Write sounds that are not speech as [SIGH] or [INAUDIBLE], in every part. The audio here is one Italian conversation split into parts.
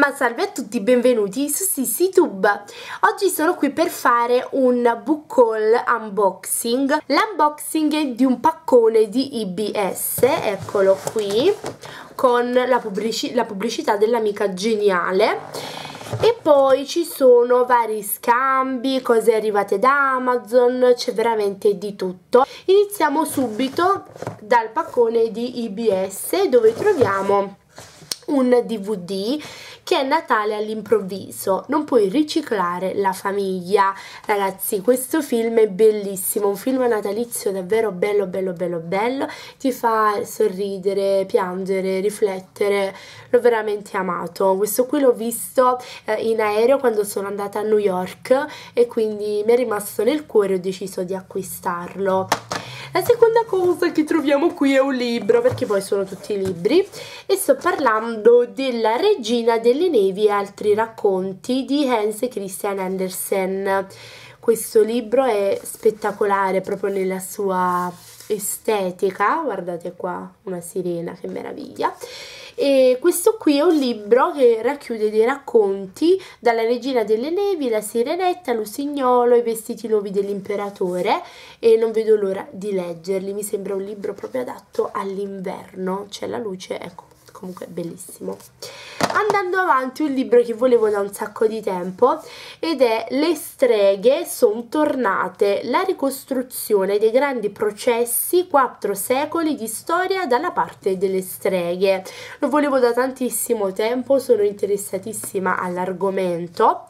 Ma salve a tutti, benvenuti su SissiTube. Oggi sono qui per fare un book haul unboxing. L'unboxing di un paccone di IBS, eccolo qui, con la, pubblici la pubblicità dell'amica Geniale e poi ci sono vari scambi, cose arrivate da Amazon, c'è veramente di tutto. Iniziamo subito dal paccone di IBS dove troviamo un DVD che è Natale all'improvviso, non puoi riciclare la famiglia. Ragazzi, questo film è bellissimo, un film natalizio davvero bello, bello, bello, bello, ti fa sorridere, piangere, riflettere, l'ho veramente amato. Questo qui l'ho visto eh, in aereo quando sono andata a New York e quindi mi è rimasto nel cuore e ho deciso di acquistarlo. La seconda cosa che troviamo qui è un libro, perché poi sono tutti libri, e sto parlando della Regina delle Nevi e altri racconti di Hans Christian Andersen. Questo libro è spettacolare proprio nella sua estetica, guardate qua una sirena, che meraviglia e questo qui è un libro che racchiude dei racconti dalla Regina delle Nevi, la Sirenetta, l'Usignolo, i vestiti nuovi dell'imperatore e non vedo l'ora di leggerli, mi sembra un libro proprio adatto all'inverno, c'è la luce, ecco, comunque bellissimo andando avanti un libro che volevo da un sacco di tempo ed è Le streghe sono tornate, la ricostruzione dei grandi processi, quattro secoli di storia dalla parte delle streghe. Lo volevo da tantissimo tempo, sono interessatissima all'argomento.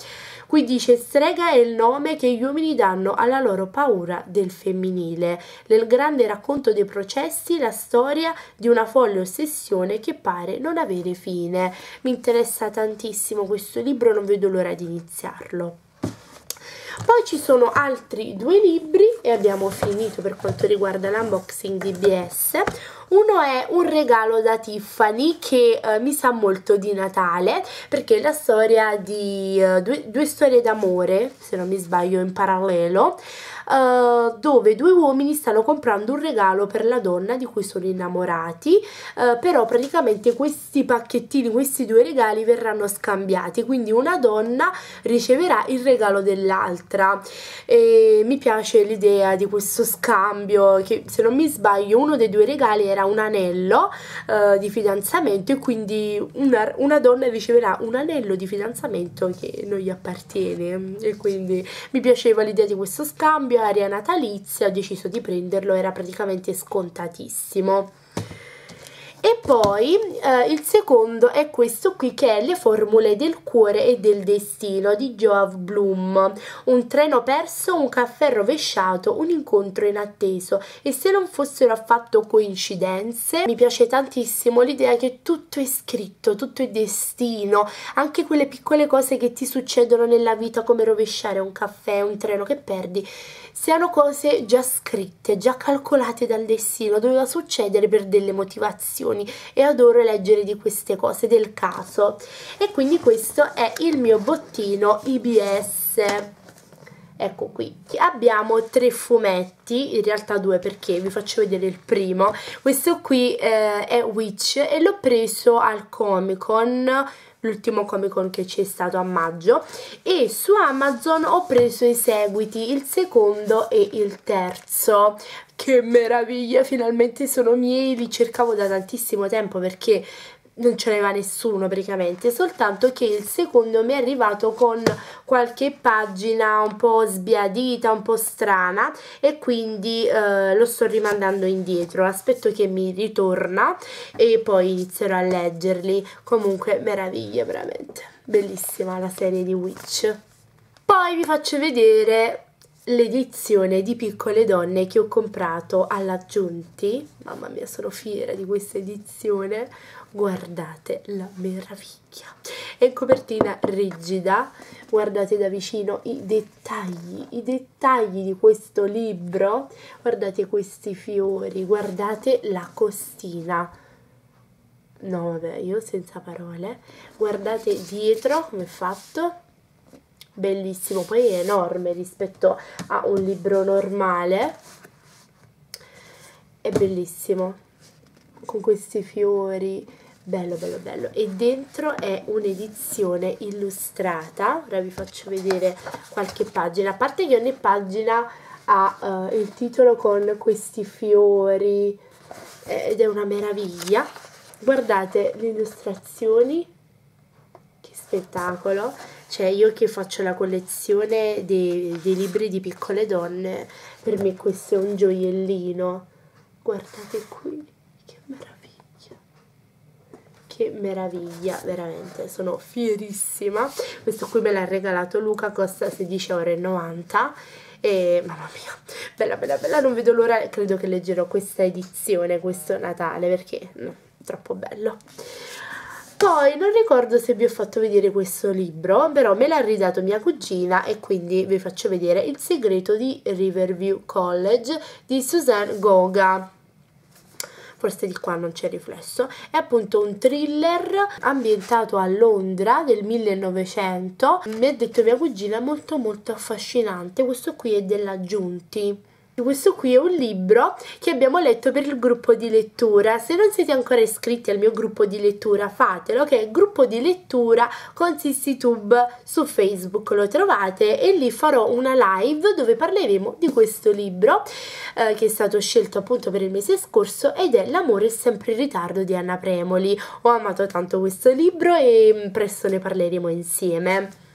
Qui dice strega è il nome che gli uomini danno alla loro paura del femminile. Nel grande racconto dei processi la storia di una folle ossessione che pare non avere fine. Mi interessa tantissimo questo libro, non vedo l'ora di iniziarlo. Poi ci sono altri due libri e abbiamo finito per quanto riguarda l'unboxing di BS. Uno è un regalo da Tiffany che eh, mi sa molto di Natale perché è la storia di eh, due, due storie d'amore, se non mi sbaglio, in parallelo uh, dove due uomini stanno comprando un regalo per la donna di cui sono innamorati, uh, però praticamente questi pacchettini, questi due regali verranno scambiati, quindi una donna riceverà il regalo dell'altra. E mi piace l'idea di questo scambio, che se non mi sbaglio uno dei due regali era un anello uh, di fidanzamento e quindi una, una donna riceverà un anello di fidanzamento che non gli appartiene e quindi mi piaceva l'idea di questo scambio area natalizia ho deciso di prenderlo, era praticamente scontatissimo. Poi eh, il secondo è questo qui che è Le formule del cuore e del destino di Joab Bloom. Un treno perso, un caffè rovesciato, un incontro inatteso. E se non fossero affatto coincidenze, mi piace tantissimo l'idea che tutto è scritto, tutto è destino, anche quelle piccole cose che ti succedono nella vita come rovesciare un caffè, un treno che perdi, siano cose già scritte, già calcolate dal destino, doveva succedere per delle motivazioni e adoro leggere di queste cose del caso. E quindi questo è il mio bottino IBS ecco qui. Abbiamo tre fumetti in realtà due perché vi faccio vedere il primo. Questo qui eh, è Witch e l'ho preso al Comic Con l'ultimo Comic Con che c'è stato a maggio. E su Amazon ho preso i seguiti, il secondo e il terzo. Che meraviglia, finalmente sono miei, li cercavo da tantissimo tempo perché non ce n'aveva nessuno praticamente, soltanto che il secondo mi è arrivato con qualche pagina un po' sbiadita, un po' strana e quindi eh, lo sto rimandando indietro, aspetto che mi ritorna e poi inizierò a leggerli, comunque meraviglia veramente, bellissima la serie di Witch. Poi vi faccio vedere l'edizione di Piccole Donne che ho comprato alla Giunti. Mamma mia, sono fiera di questa edizione. Guardate la meraviglia. È copertina rigida. Guardate da vicino i dettagli, i dettagli di questo libro. Guardate questi fiori, guardate la costina. No, vabbè, io senza parole. Guardate dietro come è fatto bellissimo poi è enorme rispetto a un libro normale è bellissimo con questi fiori. Bello bello bello. E dentro è un'edizione illustrata. Ora vi faccio vedere qualche pagina. A parte che ogni pagina ha uh, il titolo con questi fiori eh, ed è una meraviglia. Guardate le illustrazioni. Che spettacolo. Cioè io che faccio la collezione dei, dei libri di piccole donne per me questo è un gioiellino. Guardate qui che meraviglia veramente sono fierissima. Questo qui me l'ha regalato Luca costa 16,90 euro e mamma mia bella bella bella non vedo l'ora credo che leggerò questa edizione questo Natale perché no, troppo bello. Poi non ricordo se vi ho fatto vedere questo libro, però me l'ha ridato mia cugina e quindi vi faccio vedere Il segreto di Riverview College di Suzanne Goga forse di qua non c'è riflesso, è appunto un thriller ambientato a Londra del 1900, mi ha detto mia cugina molto molto affascinante, questo qui è della Giunti questo qui è un libro che abbiamo letto per il gruppo di lettura. Se non siete ancora iscritti al mio gruppo di lettura, fatelo, che è il gruppo di lettura con SissiTube su Facebook, lo trovate e lì farò una live dove parleremo di questo libro eh, che è stato scelto appunto per il mese scorso ed è L'amore sempre in ritardo di Anna Premoli. Ho amato tanto questo libro e presto ne parleremo insieme.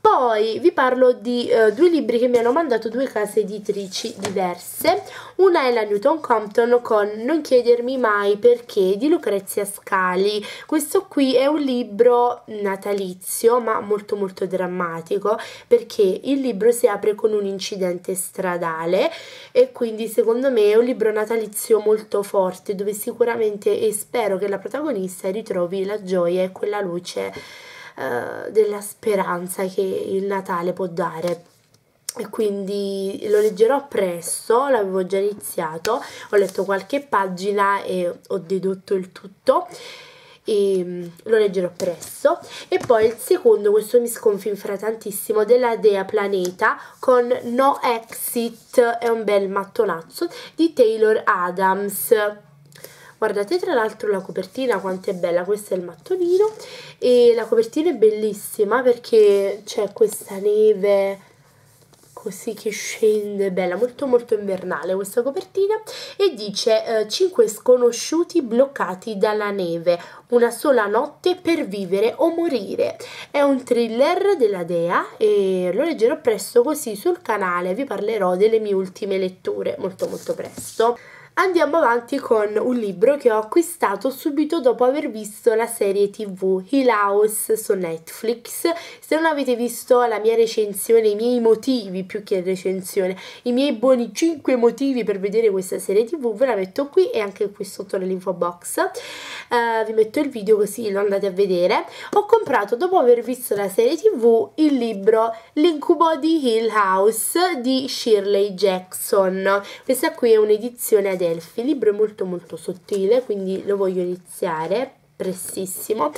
Poi vi parlo di uh, due libri che mi hanno mandato due case editrici diverse. Una è la Newton Compton con Non chiedermi mai perché di Lucrezia Scali. Questo qui è un libro natalizio ma molto molto drammatico perché il libro si apre con un incidente stradale e quindi secondo me è un libro natalizio molto forte dove sicuramente e spero che la protagonista ritrovi la gioia e quella luce eh, della speranza che il Natale può dare. E quindi lo leggerò presto, l'avevo già iniziato, ho letto qualche pagina e ho dedotto il tutto. E mm, lo leggerò presto. E poi il secondo questo mi sconfinfera tantissimo della Dea Planeta con No Exit è un bel mattonazzo di Taylor Adams guardate tra l'altro la copertina quanto è bella. Questo è il mattonino e la copertina è bellissima perché c'è questa neve così che scende, bella, molto molto invernale questa copertina. E dice eh, 5 sconosciuti bloccati dalla neve, una sola notte per vivere o morire. È un thriller della Dea e lo leggerò presto così sul canale. Vi parlerò delle mie ultime letture. Molto molto presto. Andiamo avanti con un libro che ho acquistato subito dopo aver visto la serie tv Hill House su Netflix. Se non avete visto la mia recensione, i miei motivi più che recensione, i miei buoni 5 motivi per vedere questa serie tv, ve la metto qui e anche qui sotto nell'info box. Uh, vi metto il video così lo andate a vedere. Ho comprato dopo aver visto la serie tv il libro L'incubo di Hill House di Shirley Jackson. Questa qui è un'edizione ad Adelphi, il libro è molto molto sottile quindi lo voglio iniziare prestissimo.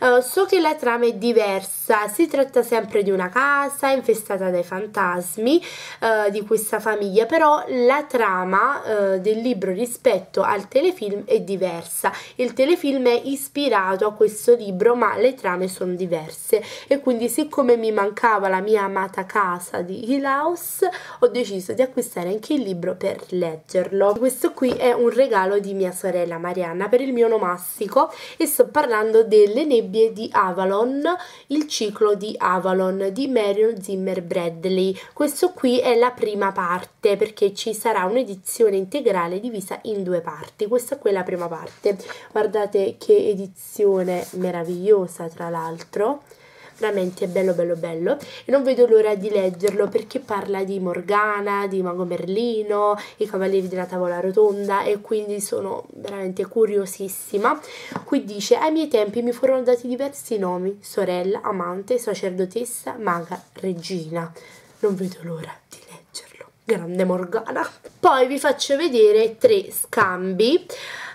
Uh, so che la trama è diversa, si tratta sempre di una casa infestata dai fantasmi uh, di questa famiglia, però la trama uh, del libro rispetto al telefilm è diversa. Il telefilm è ispirato a questo libro, ma le trame sono diverse e quindi siccome mi mancava la mia amata casa di Hill ho deciso di acquistare anche il libro per leggerlo. Questo qui è un regalo di mia sorella Marianna per il mio onomastico e sto parlando delle nebbie di Avalon, il ciclo di Avalon di Marion Zimmer Bradley. Questo qui è la prima parte perché ci sarà un'edizione integrale divisa in due parti. Questa qui è la prima parte. Guardate che edizione meravigliosa tra l'altro veramente bello bello bello e non vedo l'ora di leggerlo perché parla di Morgana, di Mago Merlino, i Cavalieri della Tavola Rotonda e quindi sono veramente curiosissima. Qui dice ai miei tempi mi furono dati diversi nomi, sorella, amante, sacerdotessa, maga, regina. Non vedo l'ora di leggerlo. grande Morgana. Poi vi faccio vedere tre scambi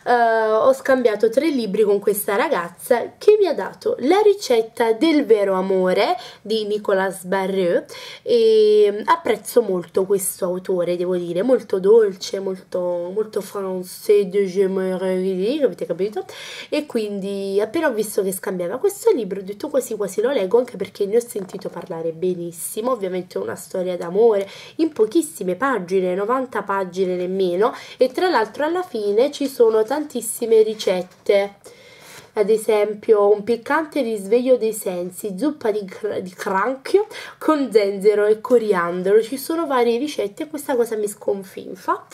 uh, ho scambiato tre libri con questa ragazza che mi ha dato la ricetta del vero amore di Nicolas Barreux e apprezzo molto questo autore, devo dire, molto dolce, molto, molto français de me avete capito? E quindi appena ho visto che scambiava questo libro ho detto quasi quasi lo leggo anche perché ne ho sentito parlare benissimo, ovviamente è una storia d'amore in pochissime pagine, 90 pagine nemmeno e tra l'altro alla fine ci sono tantissime ricette ad esempio un piccante risveglio dei sensi, zuppa di, cr- di, cranchio con zenzero e coriandolo, ci sono varie ricette e questa cosa mi sconfinfa.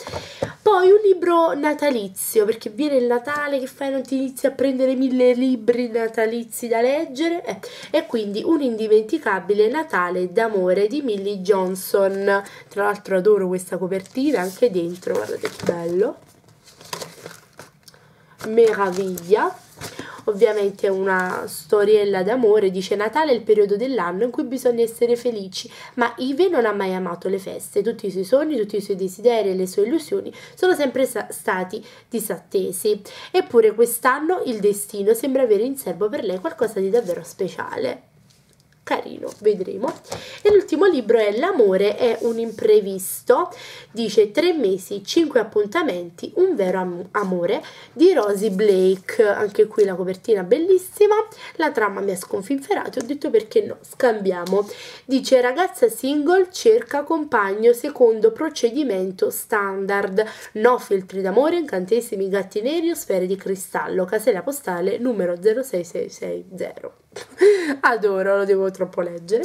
Poi un libro natalizio, perché viene il Natale che fai non ti inizi a prendere mille libri natalizi da leggere eh. e quindi un indimenticabile Natale d'amore di Millie Johnson. Tra l'altro adoro questa copertina anche dentro, guardate che bello meraviglia. Ovviamente una storiella d'amore dice Natale è il periodo dell'anno in cui bisogna essere felici ma Ive non ha mai amato le feste. Tutti i suoi sogni, tutti i suoi desideri e le sue illusioni sono sempre stati disattesi. Eppure quest'anno il destino sembra avere in serbo per lei qualcosa di davvero speciale carino, vedremo. E l'ultimo libro è L'amore è un imprevisto, dice tre mesi, cinque appuntamenti, un vero am amore di Rosie Blake. Anche qui la copertina bellissima, la trama mi ha sconfinferato, ho detto perché no, scambiamo. Dice ragazza single cerca compagno secondo procedimento standard, no filtri d'amore, incantesimi gatti neri o sfere di cristallo, casella postale numero 06660. Adoro, lo devo troppo leggere.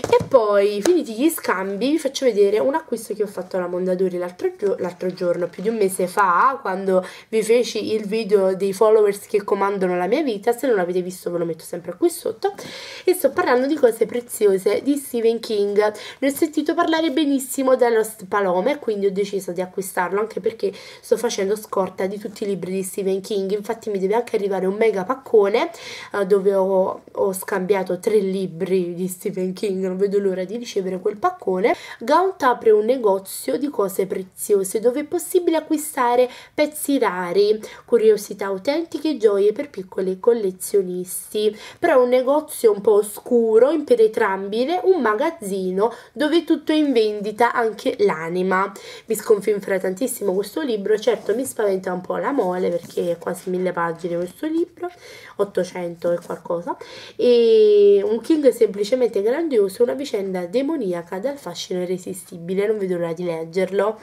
E poi, finiti gli scambi, vi faccio vedere un acquisto che ho fatto alla Mondadori l'altro, gio giorno, più di un mese fa, quando vi feci il video dei followers che comandano la mia vita. Se non l'avete visto ve lo metto sempre qui sotto. E sto parlando di cose preziose di Stephen King. Ne ho sentito parlare benissimo da Lost Palome, quindi ho deciso di acquistarlo, anche perché sto facendo scorta di tutti i libri di Stephen King. Infatti mi deve anche arrivare un mega paccone uh, dove ho, ho scambiato tre libri di Stephen King non vedo l'ora di ricevere quel paccone, Gaunt apre un negozio di cose preziose dove è possibile acquistare pezzi rari, curiosità autentiche e gioie per piccoli collezionisti. Però è un negozio un po' oscuro, impenetrabile, un magazzino dove tutto è in vendita, anche l'anima. Mi sconfinfera tantissimo questo libro, certo mi spaventa un po' la mole perché è quasi mille pagine questo libro, 800 e qualcosa, e un King semplicemente grandioso su una vicenda demoniaca dal fascino irresistibile, non vedo l'ora di leggerlo.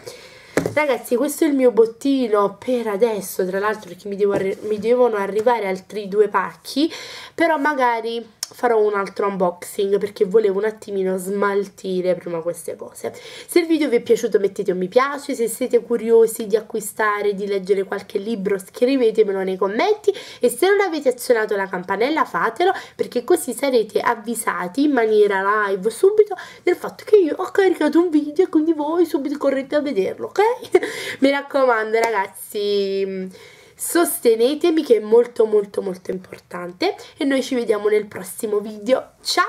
Ragazzi, questo è il mio bottino per adesso, tra l'altro perché mi, devo mi devono arrivare altri due pacchi, però magari farò un altro unboxing perché volevo un attimino smaltire prima queste cose se il video vi è piaciuto mettete un mi piace se siete curiosi di acquistare di leggere qualche libro scrivetemelo nei commenti e se non avete azionato la campanella fatelo perché così sarete avvisati in maniera live subito del fatto che io ho caricato un video e quindi voi subito correte a vederlo ok? [LAUGHS] mi raccomando ragazzi sostenetemi che è molto molto molto importante e noi ci vediamo nel prossimo video. Ciao